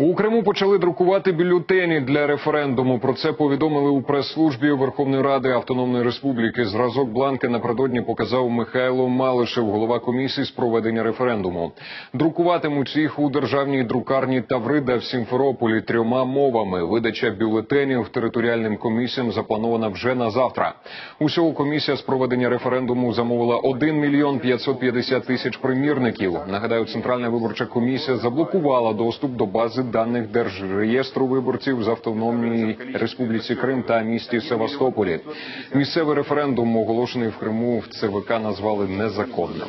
У Криму почали друкувати бюлетені для референдуму. Про це повідомили у прес-службі Верховної Ради Автономної Республіки. Зразок бланки напередодні показав Михайло Малишев, голова комісії з проведення референдуму. Друкуватимуть їх у державній друкарні Таврида в Сімферополі трьома мовами. Видача бюлетенів територіальним комісіям запланована вже на завтра. Усього комісія з проведення референдуму замовила 1 мільйон 550 тисяч примірників. Нагадаю, Центральна виборча комісія заблокувала доступ до бази даних Держреєстру виборців з Автономній Республіці Крим та місті Севастополі. Місцевий референдум, оголошений в Криму, в ЦВК назвали незаконним.